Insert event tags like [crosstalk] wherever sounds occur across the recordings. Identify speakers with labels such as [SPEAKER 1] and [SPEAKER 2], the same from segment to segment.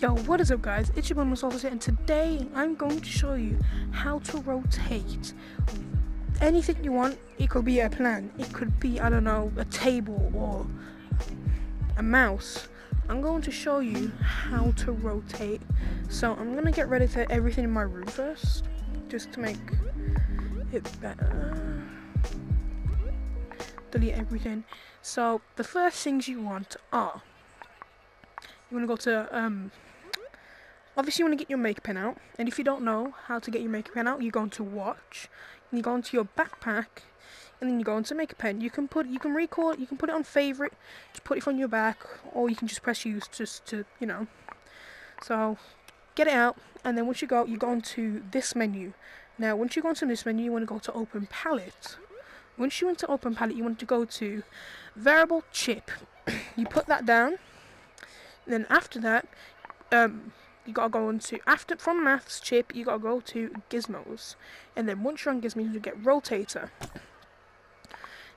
[SPEAKER 1] Yo, what is up guys? It's your boy Masalas here and today I'm going to show you how to rotate anything you want. It could be a plan, it could be, I don't know, a table or a mouse. I'm going to show you how to rotate. So I'm going to get ready of everything in my room first, just to make it better. Delete everything. So the first things you want are you want to go to um obviously you want to get your make pen out and if you don't know how to get your make pen out you go into watch and you go into your backpack and then you go into Maker Pen. You can put you can record you can put it on favorite just put it on your back or you can just press use just to you know. So get it out and then once you go you go into this menu. Now once you go into this menu you want to go to open palette. Once you want to open palette you want to go to variable chip. [coughs] You put that down then after that um you gotta go into after from maths chip you gotta go to gizmos. And then once you're on gizmos you get rotator.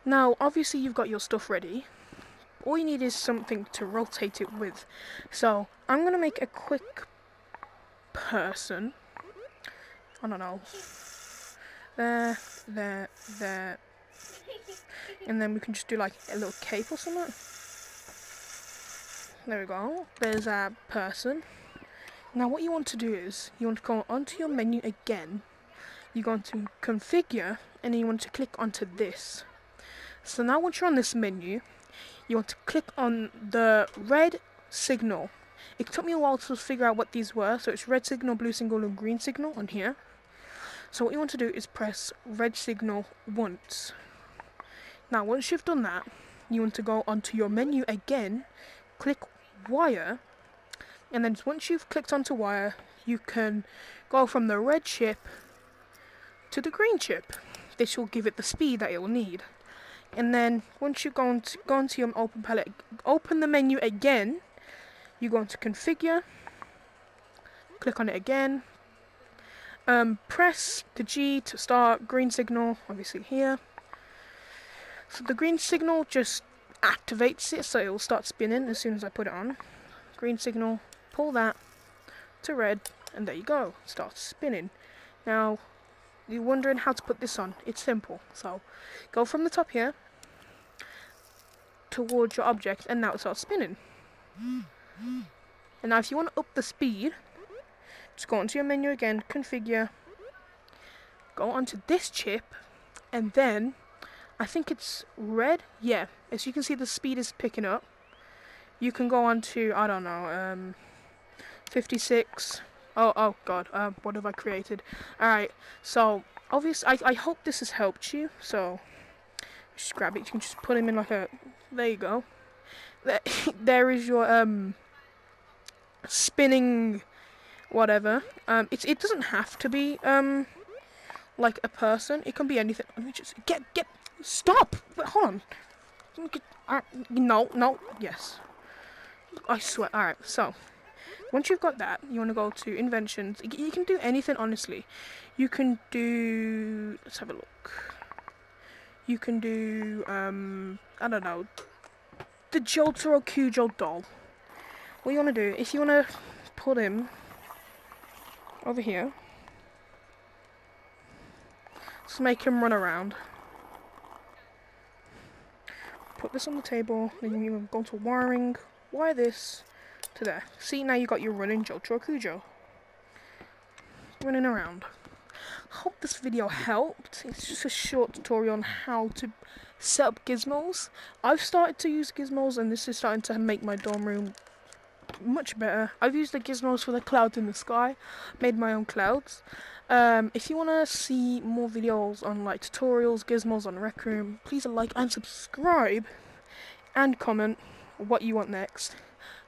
[SPEAKER 1] Now obviously you've got your stuff ready. All you need is something to rotate it with. So I'm gonna make a quick person. I don't know. There there there. And then we can just do like a little cape or something. There we go. There's our person now what you want to do is, you want to go onto your menu again, you go to configure, and then you want to click onto this. So now once you're on this menu, you want to click on the red signal. It took me a while to figure out what these were, so it's red signal, blue signal, and green signal on here. So what you want to do is press red signal once. Now once you've done that, you want to go onto your menu again, click wire, and then once you've clicked onto wire you can go from the red chip to the green chip. This will give it the speed that it will need. And then once you go into, go into your open palette open the menu again you go into configure click on it again. Um, press the G to start green signal obviously here. So the green signal just activates it so it will start spinning as soon as I put it on. Green signal pull that to red, and there you go, starts spinning. Now, you're wondering how to put this on. It's simple. So, go from the top here towards your object, and now it starts spinning. And now, if you want to up the speed, just go onto your menu again, configure, go onto this chip, and then I think it's red. Yeah, as you can see, the speed is picking up. You can go on to I don't know. Um, 56. Oh, oh god, um, what have I created? Alright, so, obviously, I, I hope this has helped you, so, just grab it, you can just put him in like a, there you go. There, [laughs] there is your, um, spinning, whatever. Um, it's, it doesn't have to be, um, like a person, it can be anything. Let me just, get, get, stop! Wait, hold on. Get, uh, no, no, yes. I swear, alright, so, once you've got that, you want to go to inventions. You can do anything, honestly. You can do. Let's have a look. You can do. Um, I don't know. The Jotaro Kujo doll. What you want to do, if you want to put him over here, just make him run around. Put this on the table, then you go to wiring, wire this, to there. See, now you got your running Jotaro Kujo. Running around. Hope this video helped. It's just a short tutorial on how to set up gizmos. I've started to use gizmos and this is starting to make my dorm room much better. I've used the gizmos for the clouds in the sky, made my own clouds. Um, if you want to see more videos on like tutorials, gizmos on Rec Room, please like and subscribe and comment what you want next.